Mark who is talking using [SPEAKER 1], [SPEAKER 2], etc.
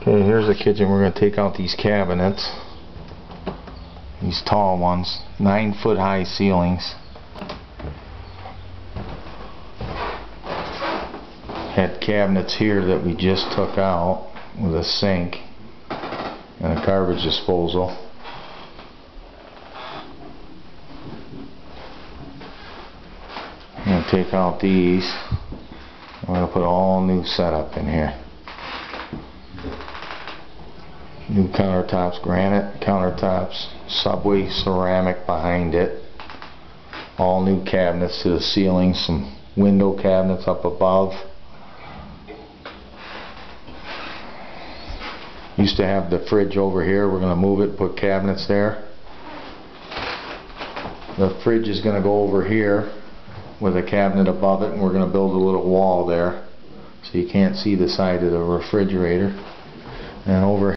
[SPEAKER 1] Okay, here's the kitchen. We're going to take out these cabinets. These tall ones. Nine foot high ceilings. Had cabinets here that we just took out with a sink and a garbage disposal. I'm going to take out these. I'm going to put all new setup in here. New countertops, granite countertops, subway ceramic behind it. All new cabinets to the ceiling, some window cabinets up above. Used to have the fridge over here, we're going to move it, put cabinets there. The fridge is going to go over here with a cabinet above it and we're going to build a little wall there so you can't see the side of the refrigerator. And over